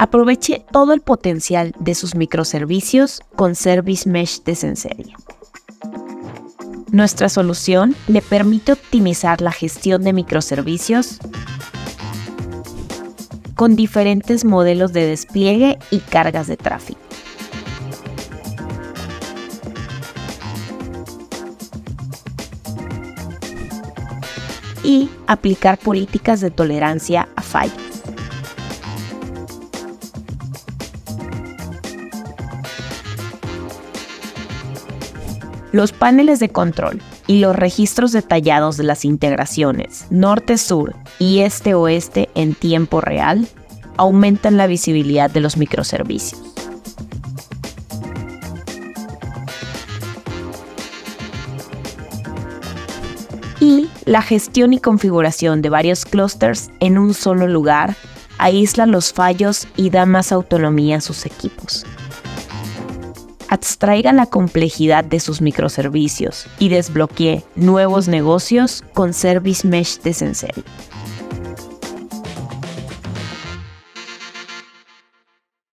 Aproveche todo el potencial de sus microservicios con Service Mesh de Senseria. Nuestra solución le permite optimizar la gestión de microservicios con diferentes modelos de despliegue y cargas de tráfico. y aplicar políticas de tolerancia a fallas. Los paneles de control y los registros detallados de las integraciones norte-sur y este-oeste en tiempo real aumentan la visibilidad de los microservicios. Y la gestión y configuración de varios clusters en un solo lugar aísla los fallos y da más autonomía a sus equipos abstraiga la complejidad de sus microservicios y desbloquee nuevos negocios con Service Mesh de Sensei.